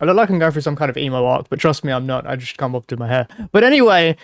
I look like I'm going through some kind of emo arc, but trust me, I'm not. I just come up to my hair. But anyway,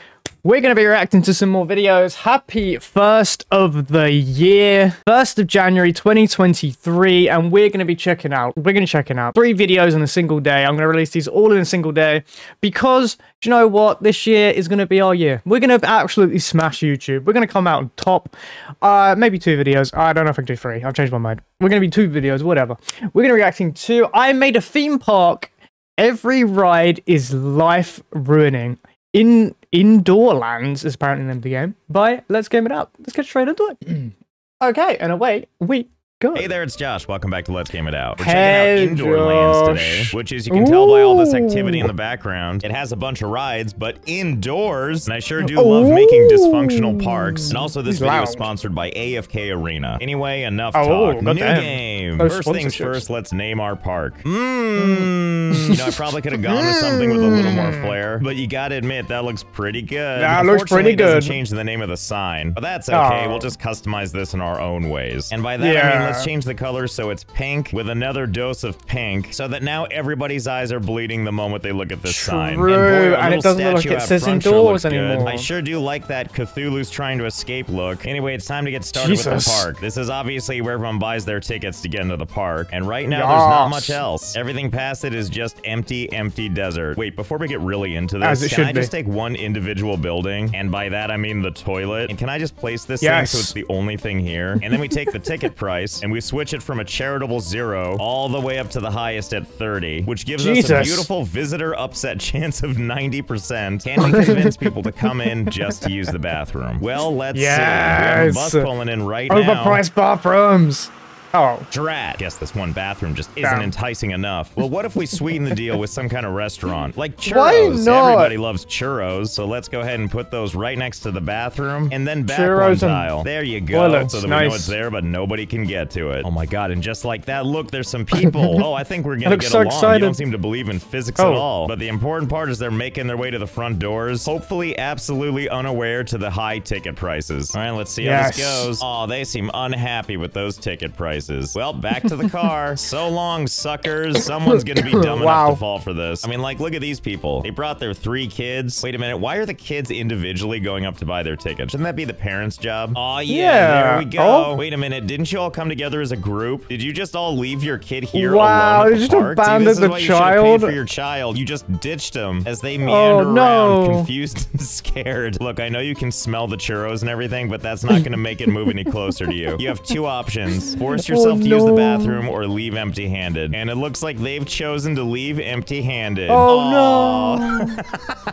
we're going to be reacting to some more videos. Happy 1st of the year, 1st of January 2023, and we're going to be checking out, we're going to checking out three videos in a single day. I'm going to release these all in a single day because, you know what? This year is going to be our year. We're going to absolutely smash YouTube. We're going to come out on top. Uh, maybe two videos. I don't know if I can do three. I've changed my mind. We're going to be two videos, whatever. We're going to be reacting to, I made a theme park Every ride is life ruining. In Indoorlands is apparently the name of the game. Bye. Let's Game It Out. Let's get straight into it. okay, and away we Good. Hey there, it's Josh. Welcome back to Let's Game It Out. We're hey, checking out Indoor Josh. Lands today, which as you can Ooh. tell by all this activity in the background, it has a bunch of rides, but indoors. And I sure do Ooh. love making dysfunctional parks. And also this He's video loud. is sponsored by AFK Arena. Anyway, enough oh, talk. New game. first things first, let's name our park. Mmm. you know, I probably could have gone with something with a little more hmm. flair, but you gotta admit, that looks pretty good. That looks pretty good. change the name of the sign, but that's okay. We'll just customize this in our own ways. And by that, yeah. I mean, let's change the color so it's pink with another dose of pink so that now everybody's eyes are bleeding the moment they look at this True. sign. And, and it doesn't look like it says indoors sure anymore. I sure do like that Cthulhu's trying to escape look. Anyway, it's time to get started Jesus. with the park. This is obviously where everyone buys their tickets to get into the park. And right now, yes. there's not much else. Everything past it is just empty, empty desert. Wait, before we get really into this, can I be. just take one individual building? And by that, I mean the toilet. And can I just place this yes. thing so it's the only thing here? And then we take the ticket price and we switch it from a charitable zero all the way up to the highest at 30, which gives Jesus. us a beautiful visitor upset chance of 90%. Can we convince people to come in just to use the bathroom? Well, let's yes. see. We have a bus pulling in right Overpriced now. Overpriced bathrooms. Oh. Drat. Guess this one bathroom just isn't enticing enough. Well, what if we sweeten the deal with some kind of restaurant? Like churros. Everybody loves churros, so let's go ahead and put those right next to the bathroom and then back churros one tile. There you go. So that nice. we know it's there, but nobody can get to it. Oh my god, and just like that, look, there's some people. oh, I think we're gonna get so along. Excited. You don't seem to believe in physics oh. at all. But the important part is they're making their way to the front doors, hopefully absolutely unaware to the high ticket prices. All right, let's see yes. how this goes. Oh, they seem unhappy with those ticket prices prices. Well, back to the car. so long, suckers. Someone's gonna be dumb wow. enough to fall for this. I mean, like, look at these people. They brought their three kids. Wait a minute. Why are the kids individually going up to buy their tickets? Shouldn't that be the parents' job? Oh, yeah. yeah. There we go. Oh. Wait a minute. Didn't you all come together as a group? Did you just all leave your kid here wow, alone at the just park? abandoned See, the child. for your child. You just ditched them as they meander oh, no. around, confused and scared. Look, I know you can smell the churros and everything, but that's not gonna make it move any closer to you. You have two options. Force yourself oh, to no. use the oh, bathroom or leave empty-handed. And it looks like they've chosen to leave empty-handed. Oh, Aww. no.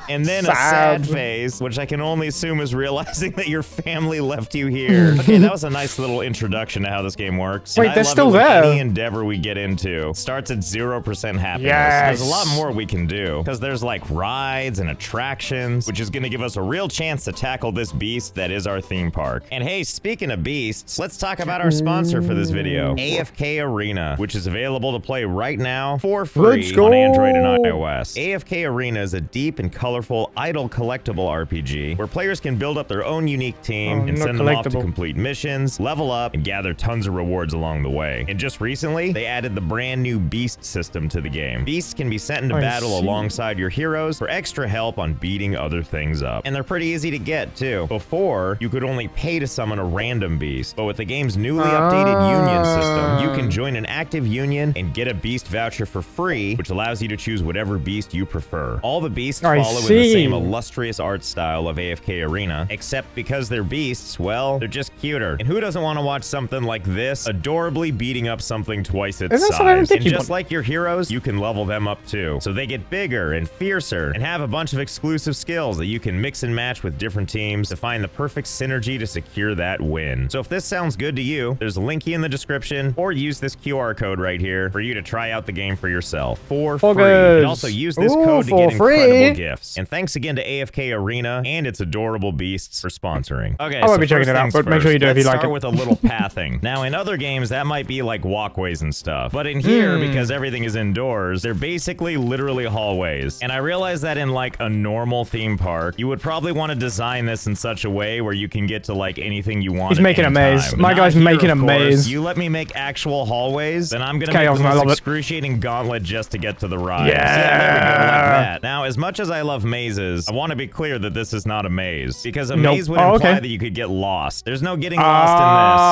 and then sad. a sad face, which I can only assume is realizing that your family left you here. okay, that was a nice little introduction to how this game works. Wait, they're still there. Any endeavor we get into starts at 0% happiness. Yes. There's a lot more we can do. Because there's like rides and attractions, which is going to give us a real chance to tackle this beast that is our theme park. And hey, speaking of beasts, let's talk about our sponsor for this video. AFK Arena, which is available to play right now for free on Android and iOS. AFK Arena is a deep and colorful idle collectible RPG where players can build up their own unique team oh, and send them off to complete missions, level up, and gather tons of rewards along the way. And just recently, they added the brand new Beast system to the game. Beasts can be sent into I battle see. alongside your heroes for extra help on beating other things up. And they're pretty easy to get, too. Before, you could only pay to summon a random beast, but with the game's newly updated uh... union system, system, you can join an active union and get a beast voucher for free, which allows you to choose whatever beast you prefer. All the beasts I follow see. in the same illustrious art style of AFK Arena, except because they're beasts, well, they're just cuter. And who doesn't want to watch something like this, adorably beating up something twice its size? And just like your heroes, you can level them up too. So they get bigger and fiercer and have a bunch of exclusive skills that you can mix and match with different teams to find the perfect synergy to secure that win. So if this sounds good to you, there's a linky in the description description, or use this QR code right here for you to try out the game for yourself for free. Good. And also use this Ooh, code to get free. incredible gifts. And thanks again to AFK Arena and its adorable beasts for sponsoring. Okay, I so be checking it out, but make sure you do if you like it. start with a little pathing. now, in other games, that might be like walkways and stuff. But in here, mm. because everything is indoors, they're basically literally hallways. And I realize that in like a normal theme park, you would probably want to design this in such a way where you can get to like anything you want. He's making a maze. My Not guy's here, making a maze. You let let me make actual hallways, then I'm gonna Chaos, make an excruciating it. gauntlet just to get to the ride. Yeah. yeah like now, as much as I love mazes, I want to be clear that this is not a maze because a nope. maze would oh, imply okay. that you could get lost. There's no getting ah,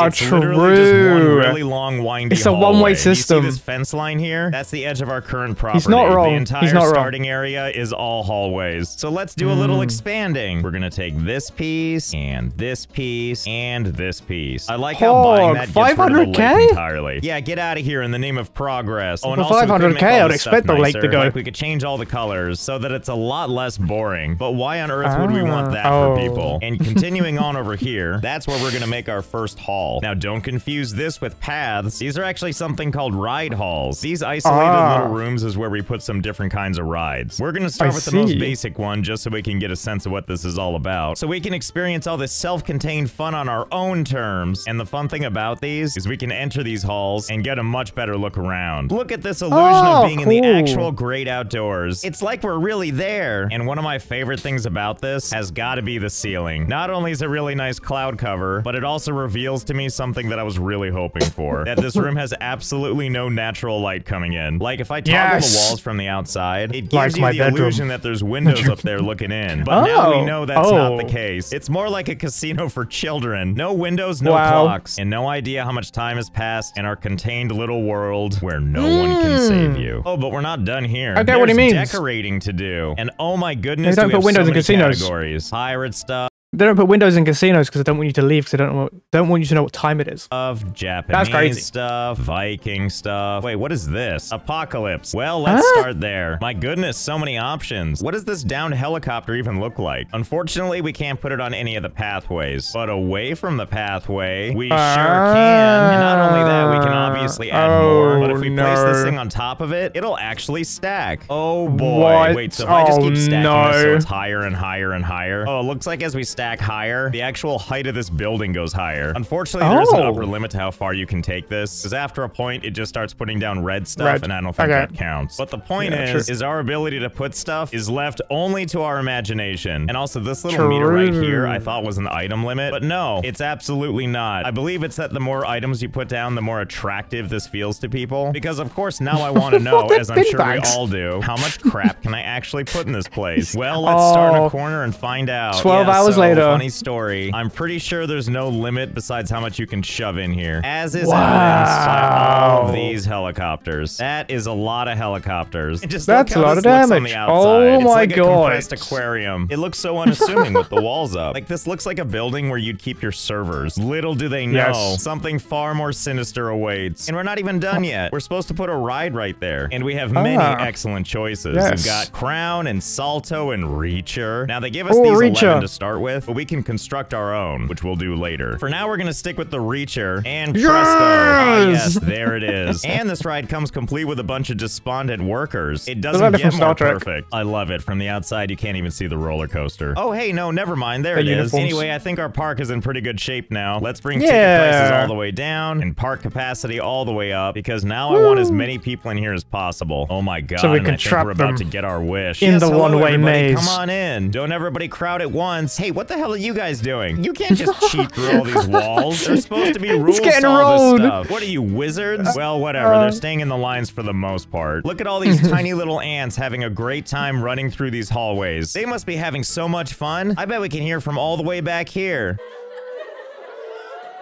lost in this. It's true. literally just one really long windy. It's a one-way system. You see this fence line here? That's the edge of our current property. He's not wrong. The entire He's not starting wrong. area is all hallways. So let's do mm. a little hmm. expanding. We're gonna take this piece and this piece and this piece. I like Hog, how buying that gets 500 entirely. Yeah, get out of here in the name of progress. Oh, and For 500k, I'd expect the lake nicer. to go. Like we could change all the colors so that it's a lot less boring. But why on earth would we want that ah. oh. for people? And continuing on over here, that's where we're gonna make our first haul. Now, don't confuse this with paths. These are actually something called ride halls. These isolated ah. little rooms is where we put some different kinds of rides. We're gonna start I with see. the most basic one just so we can get a sense of what this is all about. So we can experience all this self-contained fun on our own terms. And the fun thing about these is we can enter these halls and get a much better look around. Look at this illusion Oh, of being in the actual great outdoors. It's like we're really there. And one of my favorite things about this has got to be the ceiling. Not only is it really nice cloud cover, but it also reveals to me something that I was really hoping for. that this room has absolutely no natural light coming in. Like if I toggle Yes. the walls from the outside, it gives Like you my the bedroom. illusion that there's windows up there looking in. But now we Oh. know that's not the Oh. case. It's more like a casino for children. No windows, no Wow. clocks, and no idea how much time has passed in our contained little world where no one can save you. Oh, but we're not done here. Hmm. I get what he There's means. decorating to do. And oh my goodness, They don't do we put have windows so in casinos. categories. Pirate stuff. They don't put windows in casinos because they don't want you to leave because they don't want, don't want you to know what time it is. Of Japanese crazy. stuff, Viking stuff. Wait, what is this? Apocalypse. Well, let's Huh? start there. My goodness, so many options. What does this downed helicopter even look like? Unfortunately, we can't put it on any of the pathways, but away from the pathway, we sure can. And not only that, we can obviously add oh, more. But if we Oh, place this thing on top of it, it'll actually stack. Oh boy. What? Wait, so if I just Oh, keep stacking this so it's higher and higher and higher. Oh, it looks like as we stack higher, the actual height of this building goes higher. Unfortunately, there's an Oh. upper limit to how far you can take this, because after a point, it just starts putting down red stuff, Red. and I don't think Okay. that counts. But the point Yeah, is, true. is our ability to put stuff is left only to our imagination. And also, this little meter right here, I thought was an item limit, but no, it's absolutely not. I believe it's that the more items you put down, the more attractive this feels to people. Because of course, now I want to know, as I'm sure bags. we all do, how much crap can I actually put in this place? Well, let's start in a Oh. corner and find out. 12 Yeah, hours so, later. Funny story. I'm pretty sure there's no limit besides how much you can shove in here. As is Wow. evidenced all of these helicopters. That is a lot of helicopters. And just look That's a lot of damage. the. Oh It's my like a God. compressed aquarium. It looks so unassuming with the walls up. Like this looks like a building where you'd keep your servers. Little do they know, Yes. something far more sinister awaits. And we're not even done yet. We're supposed to put a ride right there. And we have many Ah. excellent choices. Yes. We've got Crown and Salto and Reacher. Now they give us Oh, these Reacher. 11 to start with, but we can construct our own, which we'll do later. For now, we're gonna stick with the Reacher and presto. Ah, Yes! yes, there it is. and this ride comes complete with a bunch of despondent workers. It doesn't get more perfect. I love it. From the outside, you can't even see the roller coaster. Oh, hey, no, never mind. There The it is. uniforms. Anyway, I think our park is in pretty good shape now. Let's bring Yeah. ticket prices all the way down and park capacity all the way up because now I want as many people in here as possible. Oh my god! So we can trap we're about them to get our wish in Yes, the one-way maze. Come on in. Don't everybody crowd at once. Hey, what the hell are you guys doing? You can't just cheat through all these walls. There's supposed to be rules to all this stuff. What are you, wizards? Well, whatever. Uh. They're staying in the lines for the most part. Look at all these tiny little ants having a great time running through these hallways. They must be having so much fun. I bet we can hear from all the way back here.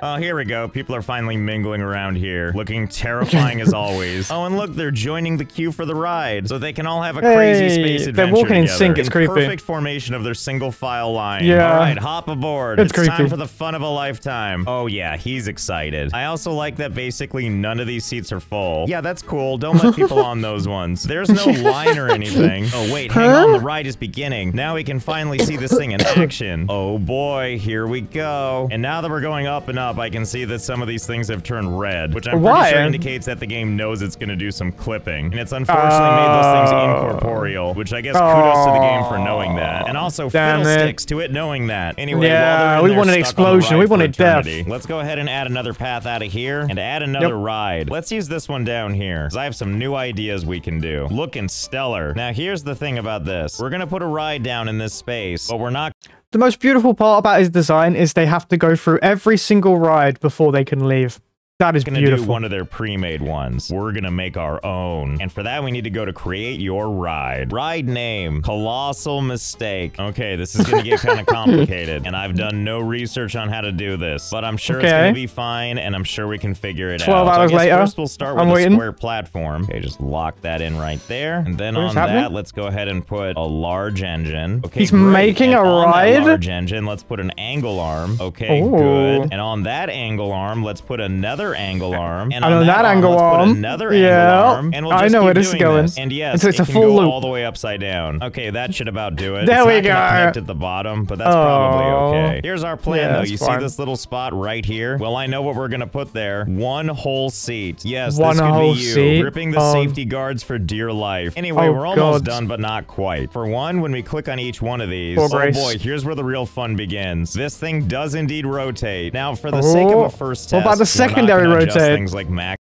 Oh, here we go. People are finally mingling around here, looking terrifying as always. Oh, and look, they're joining the queue for the ride, so they can all have a crazy Hey, space they're adventure walking in together sync, it's creepy. Perfect formation of their single file line. Yeah. All right, hop aboard. It's It's, time for the fun of a lifetime. Oh yeah, he's excited. I also like that basically none of these seats are full. Yeah, that's cool. Don't let people on those ones. There's no line or anything. Oh wait, hang on. The ride is beginning. Now we can finally see this thing in action. Oh boy, here we go. And now that we're going up and up, I can see that some of these things have turned red, which I'm Why? pretty sure indicates that the game knows it's going to do some clipping. And it's unfortunately made those things Oh. incorporeal, which I guess kudos to the game for knowing that. And also it. fiddlesticks to it knowing that. Anyway, Yeah, we want wanted stuck on the explosion. We want wanted death. Let's go ahead and add another path out of here and add another Yep. ride. Let's use this one down here, because I have some new ideas we can do. Looking stellar. Now, here's the thing about this. We're going to put a ride down in this space, but we're not The most beautiful part about his design is they have to go through every single ride before they can leave. That is gonna beautiful. do one of their pre-made ones. We're gonna make our own. And for that, we need to go to create your ride. Ride name, colossal mistake. Okay, this is gonna get kind of complicated. And I've done no research on how to do this, but I'm sure it's gonna be fine and I'm sure we can figure it 12 out. So I hours guess later, First, we'll start with I'm a waiting. square platform. Okay, just lock that in right there. And then on happening? that, let's go ahead and put a large engine. Okay, He's great. making And a ride? large engine, let's put an angle arm. Okay, Ooh. good. And on that angle arm, let's put another angle arm. And And on that angle let's arm, put another yeah, angle arm. And we'll I just know where this is going. This. And yes, It's- it's it a can full go loop. all the way upside down. Okay, that should about do it. There it's we go. connect at the bottom, but that's Oh. probably okay. Here's our plan, Yeah, though. You fine. see this little spot right here? Well, I know what we're gonna put there. One whole seat. Yes, One this could whole be you. seat? Gripping the Um, safety guards for dear life. Anyway, Oh, we're almost God. done, but not quite. For one, when we click on each one of these, Poor oh boy, here's where the real fun begins. This thing does indeed rotate. Now, for the sake of Oh, a first test, what about the secondary adjust rotate? Things like max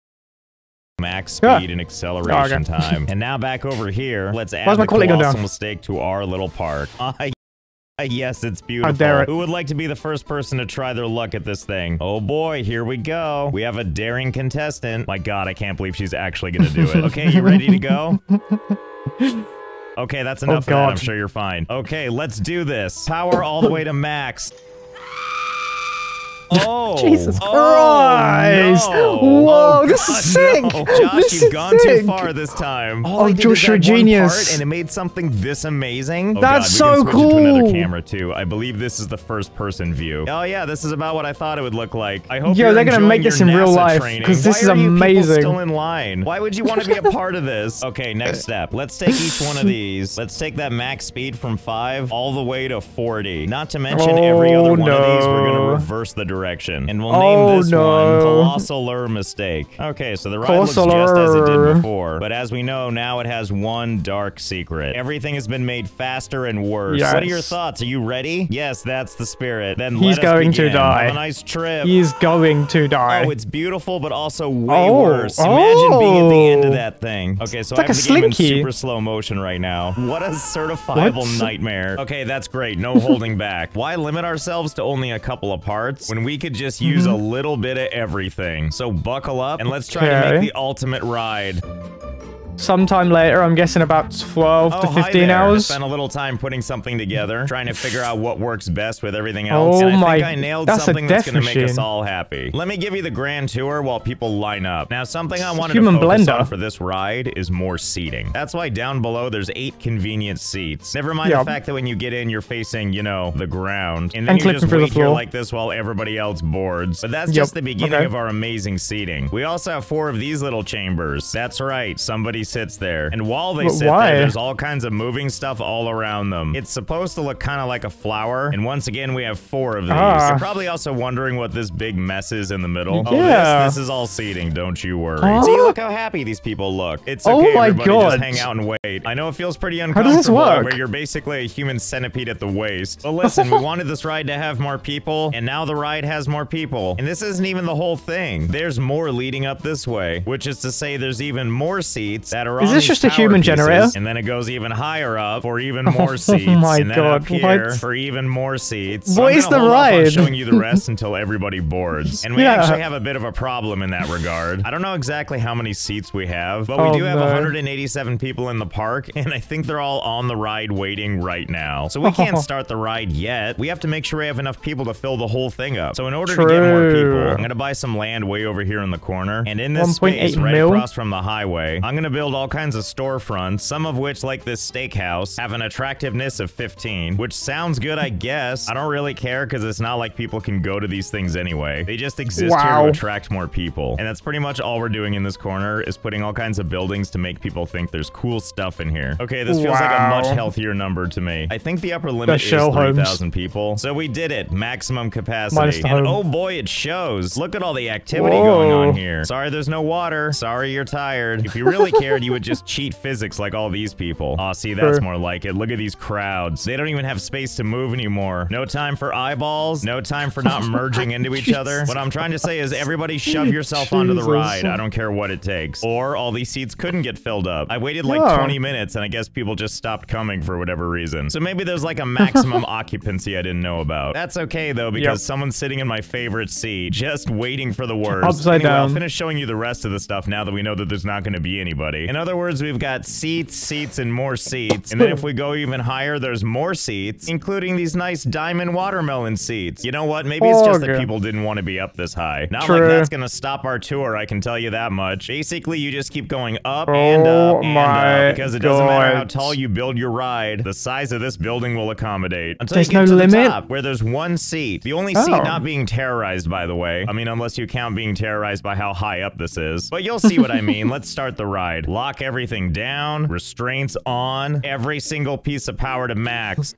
max Yeah. speed and acceleration okay. time. And now back over here, let's add my the colossal mistake to our little park. Ah, Yes, it's beautiful. it. Who would like to be the first person to try their luck at this thing? Oh boy, here we go. We have a daring contestant. My god, I can't believe she's actually gonna do it. Okay, you ready to go? Okay, that's enough of that. I'm sure you're fine. Okay, let's do this. Power all the way to max. Oh, Jesus oh, No. Whoa, Oh, this God, is sick. no. Josh, This you've is gone sick. too far this time. All Oh, Josh, you're a genius. and it made something this amazing. Oh, That's God, we so to another camera too. I believe this is the first person view. Oh yeah, this is about what I thought it would look like. I hope Yo, you're they're gonna make this in real life, because this is are you people amazing. still in line? Why would you want to be a part of this? Okay, next step. Let's take each one of these. Let's take that max speed from five all the way to 40. Not to mention every oh, other Oh, one of these, we're gonna reverse the direction, and we'll Oh, name this one Colossaler Mistake. Okay, so the ride looks just as it did before, but as we know, now it has one dark secret. Everything has been made faster and worse. What are your thoughts? Are you ready? Yes, that's the spirit. Then He's let us going to begin. die. Have a nice trip. He's going to die. Oh, it's beautiful, but also way Oh, worse. Imagine being at the end of oh. that thing. Okay, so It's like I have a the game in super slow motion right now. What a certifiable What? nightmare. Okay, that's great. No holding back. Why limit ourselves to only a couple of parts when we could just use mm-hmm. a little bit of everything? So buckle up and let's try to make the ultimate ride. Sometime later, I'm guessing about 12 to Oh, hi 15 there. hours. I spent a little time putting something together, trying to figure out what works best with everything else. Oh and I my- think I nailed that's a something that's death going to make us machine. all happy. Let me give you the grand tour while people line up. Now, something I wanted Human to focus blender. on for this ride is more seating. That's why down below there's eight convenient seats. Never mind Yeah. the fact that when you get in, you're facing, you know, the ground. And then And you clipping just through the wait here floor. like this while everybody else boards. But that's Yep, just the beginning okay. of our amazing seating. We also have four of these little chambers. That's right, somebody sits there. And while they But sit why? there, there's all kinds of moving stuff all around them. It's supposed to look kind of like a flower. And once again, we have four of these. Ah. You're probably also wondering what this big mess is in the middle. Oh, Yeah. this, this is all seating, don't you worry. Huh? See, look how happy these people look. It's Oh okay, my everybody, God. just hang out and wait. I know it feels pretty uncomfortable. How does this work? where you're basically a human centipede at the waist. But listen, we wanted this ride to have more people, and now the ride has more people. And this isn't even the whole thing. There's more leading up this way, which is to say there's even more seats that are Is this just a human pieces, generator? And then it goes even higher up for even oh more seats. Oh my and then God, up here what? for even more seats. What I'm is the hold off on ride? showing you the rest until everybody boards. And we Yeah. actually have a bit of a problem in that regard. I don't know exactly how many seats we have, but we Oh, do have no. 187 people in the park, and I think they're all on the ride waiting right now. So we can't start the ride yet. We have to make sure we have enough people to fill the whole thing up. So in order to get more people, I'm gonna buy some land way over here in the corner, and in this space right mil? across from the highway, I'm gonna build all kinds of storefronts, some of which, like this steakhouse, have an attractiveness of 15, which sounds good, I guess. I don't really care because it's not like people can go to these things anyway. They just exist here to attract more people. And that's pretty much all we're doing in this corner is putting all kinds of buildings to make people think there's cool stuff in here. Okay, this feels like a much healthier number to me. I think the upper limit is shell homes. 3,000 people. So we did it. Maximum capacity. And oh boy, it shows. Look at all the activity going on here. Sorry there's no water. Sorry you're tired. If you really care, scared you would just cheat physics like all these people. Aw, oh, see, that's more like it. Look at these crowds. They don't even have space to move anymore. No time for eyeballs. No time for not merging into each other. What I'm trying to say is everybody shove yourself Jesus. onto the ride. I don't care what it takes. Or all these seats couldn't get filled up. I waited like yeah. 20 minutes and I guess people just stopped coming for whatever reason. So maybe there's like a maximum occupancy I didn't know about. That's okay though because yep. someone's sitting in my favorite seat just waiting for the worst. Upside anyway, down. I'll finish showing you the rest of the stuff now that we know that there's not going to be anybody. In other words, we've got seats, seats, and more seats. And then if we go even higher, there's more seats, including these nice diamond watermelon seats. You know what? Maybe it's oh, just that people didn't want to be up this high. Not True. like that's going to stop our tour, I can tell you that much. Basically, you just keep going up oh and up and uh, up because it doesn't God. matter how tall you build your ride, the size of this building will accommodate. Until there's you get no to limit? the top, where there's one seat. The only oh. seat not being terrorized, by the way. I mean, unless you count being terrorized by how high up this is. But you'll see what I mean. Let's start the ride. Lock everything down, restraints on, every single piece of power to max.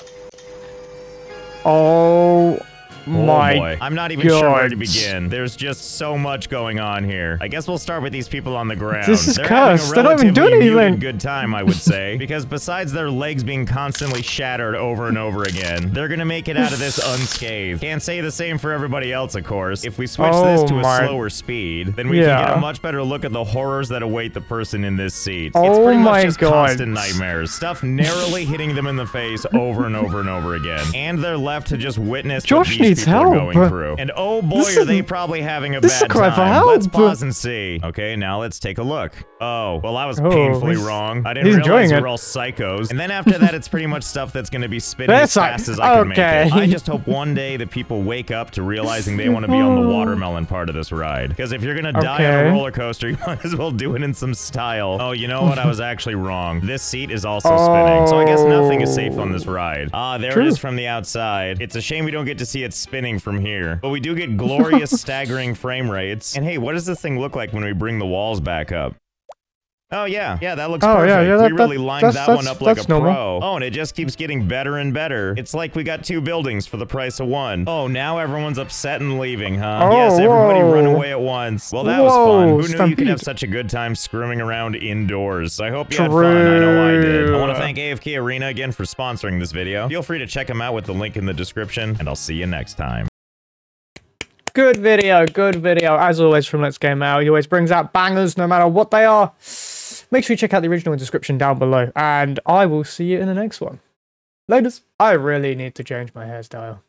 Oh Oh, my boy. I'm not even God. sure where to begin. There's just so much going on here. I guess we'll start with these people on the ground. This is cursed. They don't even do anything. good time, I would say. because besides their legs being constantly shattered over and over again, they're gonna make it out of this unscathed. Can't say the same for everybody else, of course. If we switch oh this to a my. slower speed, then we yeah. can get a much better look at the horrors that await the person in this seat. Oh it's pretty much just God. constant nightmares. Stuff narrowly hitting them in the face over and over and over again. And they're left to just witness Josh needs help. going through through. And oh boy, this are they probably having a bad time. Let's pause and see. Okay, now let's take a look. Oh, well, I was oh, painfully wrong. I didn't realize we were all psychos. And then after that, it's pretty much stuff that's going to be spinning that's as fast as I can okay. make it. I just hope one day that people wake up to realizing they want to be on the watermelon part of this ride. Because if you're going to die on a roller coaster, you might as well do it in some style. Oh, you know what? I was actually wrong. This seat is also oh. spinning. So I guess nothing is safe on this ride. Ah, there True. it is from the outside. It's a shame we don't get to see it spinning from here. But we do get glorious staggering frame rates. And hey, what does this thing look like when we bring the walls back up? Oh yeah, yeah, that looks oh, perfect. Yeah, yeah, that, we really that, lined that one up like a normal. pro. Oh, and it just keeps getting better and better. It's like we got two buildings for the price of one. Oh, now everyone's upset and leaving, huh? Oh, yes, everybody whoa. run away at once. Well, that whoa, was fun. Who knew you could have such a good time screwing around indoors? I hope you True. had fun. I know I did. I want to thank AFK Arena again for sponsoring this video. Feel free to check them out with the link in the description, and I'll see you next time. Good video, good video. As always from Let's Game Out, he always brings out bangers no matter what they are. Make sure you check out the original description down below. And I will see you in the next one. Ladies, I really need to change my hairstyle.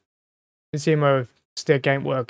The Zemo stick ain't working.